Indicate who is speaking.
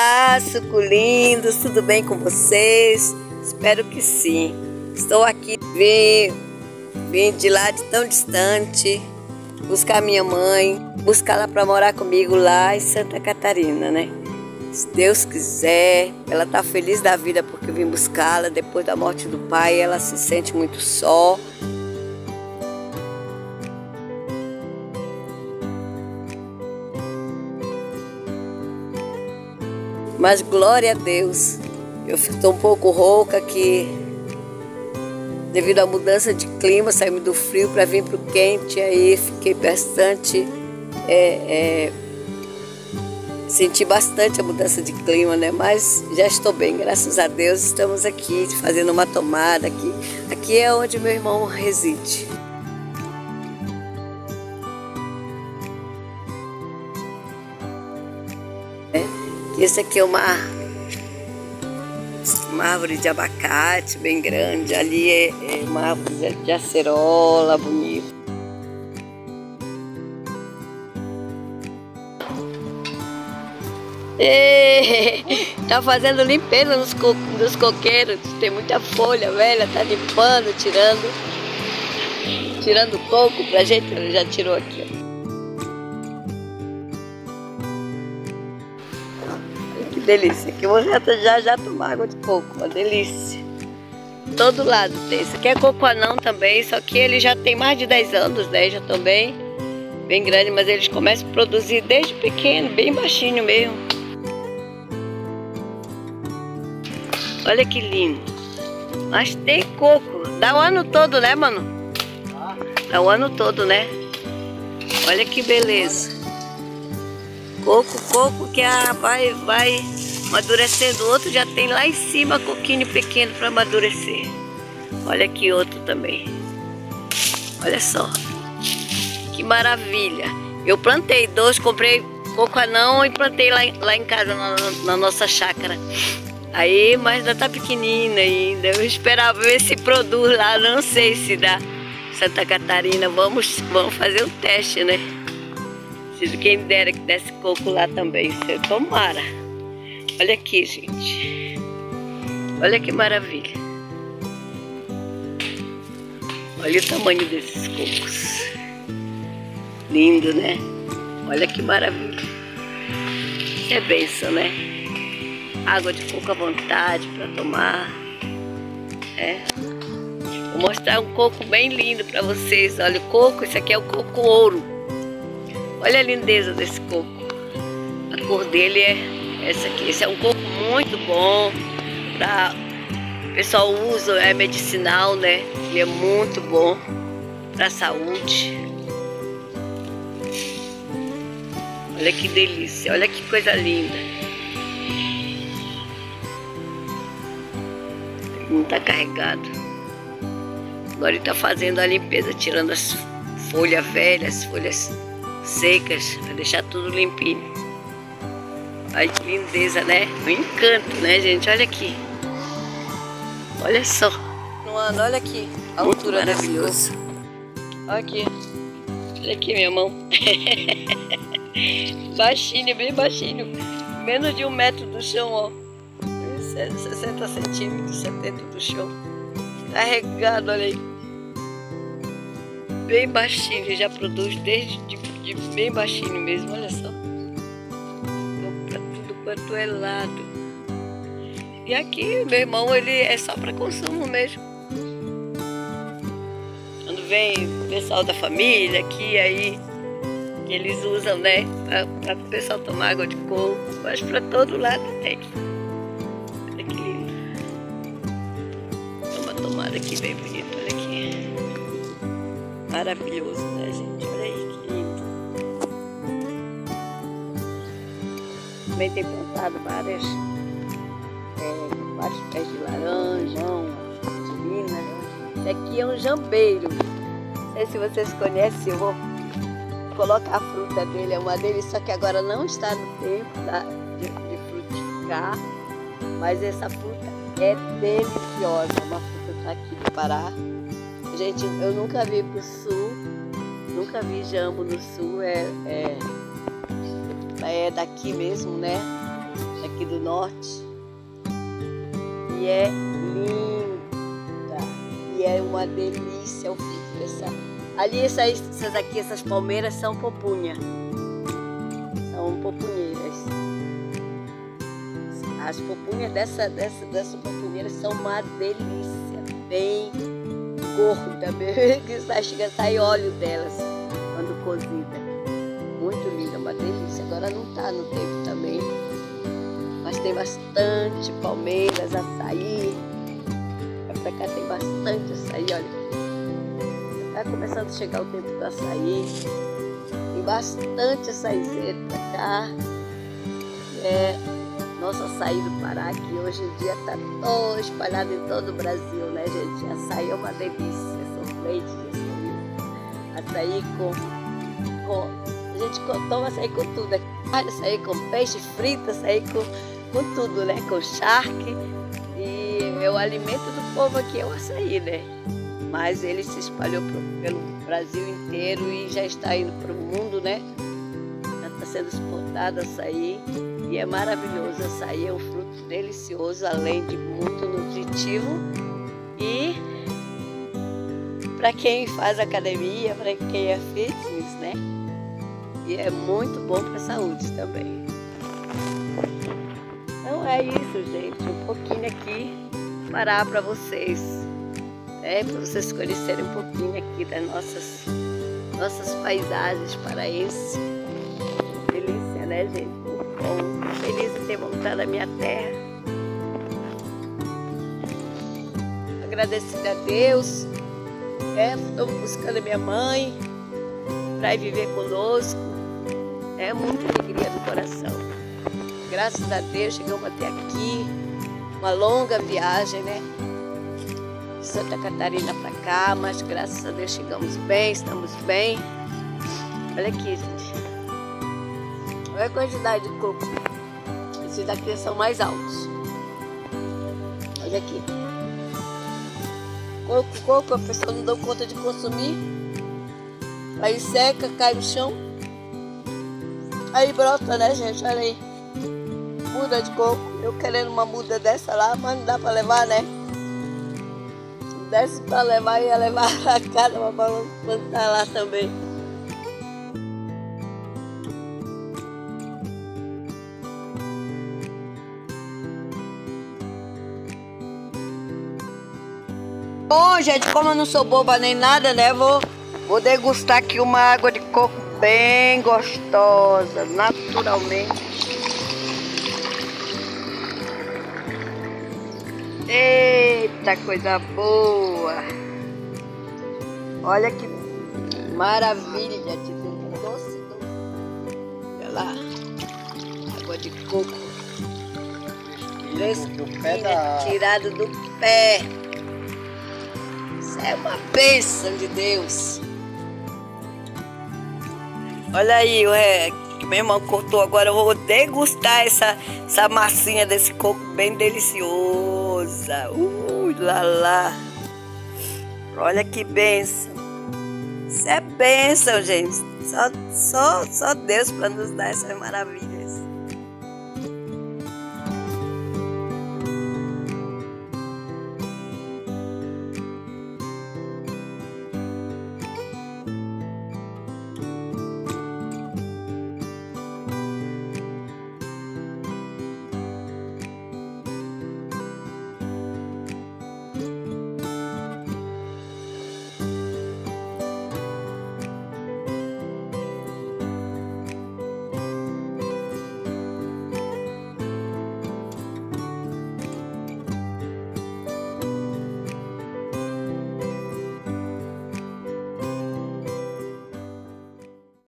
Speaker 1: Olá, suculindos, tudo bem com vocês? Espero que sim. Estou aqui, vim, vim de lá de tão distante, buscar minha mãe, buscar ela para morar comigo lá em Santa Catarina, né? Se Deus quiser, ela está feliz da vida porque eu vim buscá-la depois da morte do pai, ela se sente muito só. Mas glória a Deus, eu estou um pouco rouca que devido à mudança de clima, saímos do frio para vir para o quente, aí fiquei bastante. É, é, senti bastante a mudança de clima, né? Mas já estou bem, graças a Deus. Estamos aqui fazendo uma tomada aqui. Aqui é onde meu irmão reside. Esse aqui é uma, uma árvore de abacate bem grande. Ali é, é uma árvore de acerola bonita. tá fazendo limpeza nos, co nos coqueiros. Tem muita folha velha, tá limpando, tirando. Tirando coco pra gente. Ele já tirou aqui, ó. Delícia. Que você já já tomar água de coco, uma delícia. Todo lado tem. Isso aqui é coco anão também, só que ele já tem mais de 10 anos, né? Já também bem grande, mas eles começam a produzir desde pequeno, bem baixinho mesmo. Olha que lindo. Mas tem coco. Dá o ano todo, né, mano? Dá o ano todo, né? Olha que beleza. Coco, coco que a, vai, vai amadurecendo. Outro já tem lá em cima coquinho pequeno para amadurecer. Olha aqui outro também. Olha só. Que maravilha. Eu plantei dois, comprei coco anão e plantei lá, lá em casa, na, na nossa chácara. Aí, mas ainda tá pequenina ainda. Eu esperava ver se produz lá, não sei se dá. Santa Catarina, vamos, vamos fazer um teste, né? Quem dera que desse coco lá também, tomara. Olha aqui, gente. Olha que maravilha. Olha o tamanho desses cocos. Lindo, né? Olha que maravilha. É benção, né? Água de coco à vontade para tomar. É. Vou mostrar um coco bem lindo para vocês. Olha o coco, esse aqui é o coco ouro. Olha a lindeza desse coco. A cor dele é essa aqui. Esse é um coco muito bom. Pra... O pessoal usa, é medicinal, né? Ele é muito bom para saúde. Olha que delícia, olha que coisa linda. Não está carregado. Agora ele está fazendo a limpeza, tirando as folhas velhas, folhas secas, para deixar tudo limpinho. Olha que lindeza, né? Um encanto, né, gente? Olha aqui. Olha só. Mano, olha aqui. A Muito altura maravilhoso. Olha aqui. Olha aqui minha mão. baixinho, bem baixinho. Menos de um metro do chão, ó. 60 centímetros, 70 do chão. Carregado, olha aí. Bem baixinho, já produz desde de de bem baixinho mesmo, olha só. Quanto é lado. E aqui, meu irmão, ele é só para consumo mesmo. Quando vem o pessoal da família aqui, aí eles usam, né? Para o pessoal tomar água de coco, mas para todo lado tem. Olha que lindo. Tem uma tomada aqui bem bonita, olha aqui. Maravilhoso, né, gente? Também tem plantado várias, é, vários pés de laranjão, de lina. Esse aqui é um jambeiro. Não sei se vocês conhecem, eu vou colocar a fruta dele, é uma delícia, só que agora não está no tempo tá, de, de frutificar, mas essa fruta é deliciosa, é uma fruta tá aqui do Pará. Gente, eu nunca vi pro sul, nunca vi jambo no sul, é, é é daqui mesmo, né? Daqui aqui do norte. E é linda. E é uma delícia o fruto dessa. Ali essas, essas aqui, essas palmeiras são popunha. São popunheiras. As popunhas dessa, dessa, dessa popunheira são uma delícia. Bem gorda mesmo, que chega a sair óleo delas quando cozida. Não está no tempo também. Mas tem bastante palmeiras, açaí. Pra cá tem bastante açaí, olha. Está começando a chegar o tempo do açaí. Tem bastante açaizeiro pra cá. É, nosso açaí do Pará, que hoje em dia está todo espalhado em todo o Brasil, né, gente? Açaí é uma delícia, leites de açaí. Açaí com, com. A gente toma açaí com tudo. É açaí com peixe frito, açaí com, com tudo, né? Com charque. E o alimento do povo aqui é o açaí, né? Mas ele se espalhou pro, pelo Brasil inteiro e já está indo para o mundo, né? Já está sendo exportado açaí. E é maravilhoso, açaí é um fruto delicioso, além de muito nutritivo. E para quem faz academia, para quem é fitness, né? E é muito bom para a saúde também. Então é isso, gente. Um pouquinho aqui parar para vocês. É, para vocês conhecerem um pouquinho aqui das nossas, nossas paisagens paraenses. Delícia, né, gente? bom, feliz de ter voltado à minha terra. Agradecida a Deus. É, estou buscando a minha mãe para viver conosco. É muita alegria do coração. Graças a Deus chegamos até aqui. Uma longa viagem, né? De Santa Catarina para cá, mas graças a Deus chegamos bem, estamos bem. Olha aqui, gente. Olha a quantidade de coco. Esses daqui são mais altos. Olha aqui. Coco, coco, a pessoa não dá conta de consumir. Aí seca, cai no chão. Aí brota, né, gente? Olha aí. Muda de coco. Eu querendo uma muda dessa lá, mas não dá pra levar, né? Se desse pra levar, ia levar a casa pra plantar lá também. Bom, gente, como eu não sou boba nem nada, né? Vou, vou degustar aqui uma água de coco bem gostosa, naturalmente. Eita, coisa boa! Olha que maravilha de doce, doce. Olha lá, água de coco. Fresquinha, tirado do pé. É uma bênção de Deus. Olha aí, é, que meu irmão cortou agora. Eu vou degustar essa, essa massinha desse coco bem deliciosa. Ui, lá lá. Olha que bênção. Isso é bênção, gente. Só, só, só Deus para nos dar essa maravilha.